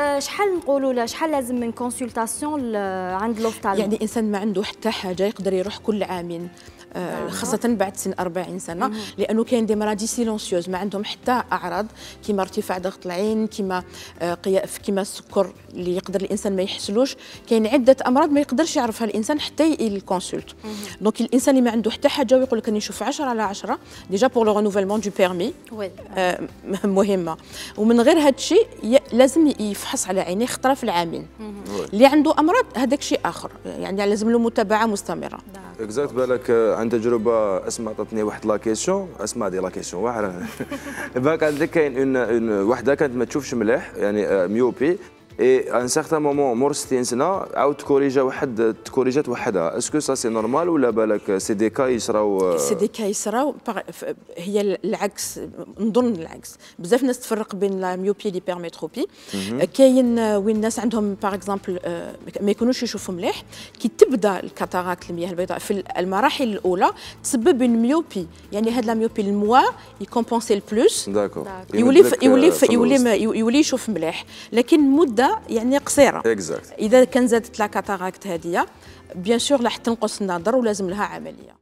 آه، شحال نقولوا له شحال لازم من consultation عند l'ophtalmo يعني انسان ما عنده حتى حاجة يقدر يروح كل عامين آه، خاصة بعد سن 40 سنة لأنه كاين des maladies silencieuses ما عندهم حتى أعراض كيما ارتفاع ضغط العين كيما آه، كيما السكر اللي يقدر الإنسان ما يحسلوش. كاين عدة أمراض ما يقدرش يعرفها الإنسان حتى ي consulter donc الإنسان اللي ما عنده حتى حاجة ويقول لك راني نشوف 10 على 10 déjà pour le renouvellement du permis مهمة. ومن غير هذا الشيء لازم يفحص على عينيه خطرة في العامين اللي عنده أمراض هذاك شيء آخر. يعني لازم له متابعة مستمرة. إكزاكت بالك عن تجربة أسماء عطتني واحد لا كيسيون أسماء دي لا كيسيون واحد. بالك عندك كاين اون وحدة كانت ما تشوفش مليح يعني ميوبي. اي ان سارتان مومون مور 60 سنه عاود تكوريجا واحد تكوريجات وحدها اسكو سا سي نورمال ولا بالك سي دي كا يصراو سي دي كا يصراو هي العكس نظن العكس بزاف ناس تفرق بين لا ميوبي لي بيرميتروبي كاين وين الناس عندهم باغ اكزومبل ما يكونوش يشوفوا مليح كي تبدا الكاتاراكت المياه البيضاء في المراحل الاولى تسبب اون ميوبي يعني هاد لا ميوبي الموا يكومبونسي البلوس داكور يولي يولي يولي يولي يشوف مليح لكن مده يعني قصيرة. اكزاكت إذا كان زادت لا كاتاراكت هذه بيان سور راح تنقص النظر ولازم لها عملية.